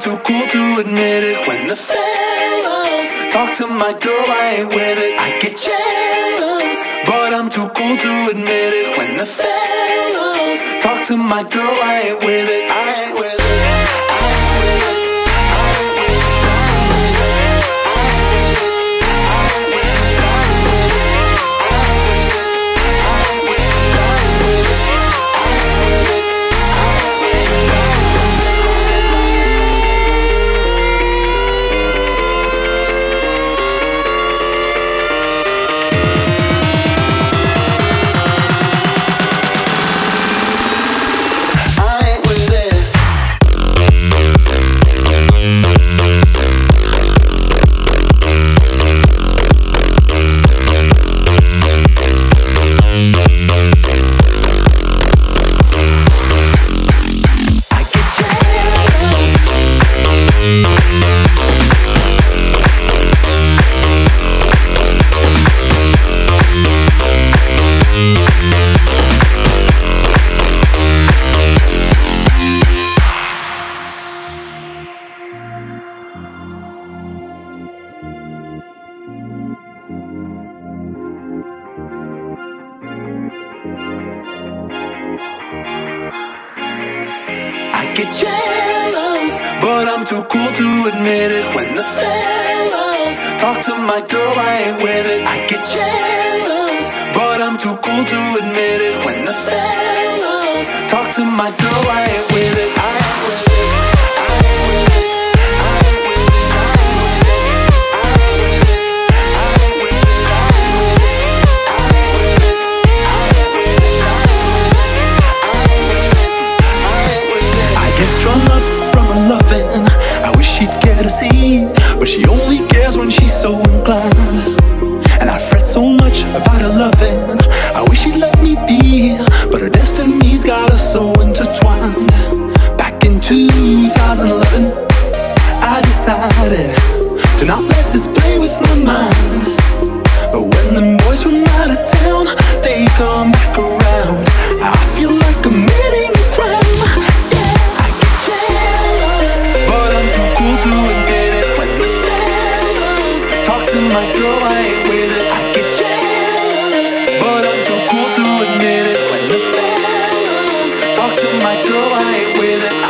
Too cool to admit it. When the fellas talk to my girl, I ain't with it. I get jealous. But I'm too cool to admit it. When the fellas talk to my girl, I ain't with it. I get jealous, but I'm too cool to admit it. When the fellas talk to my girl, I ain't with it. I get jealous, but I'm too cool to admit it. When the fellas talk to my girl, I ain't with it. I only cares when she's so inclined. And I fret so much about her loving. I wish she'd let me be, but her destiny's got us so intertwined. Back in 2011, I decided to not My girl, I ain't with it.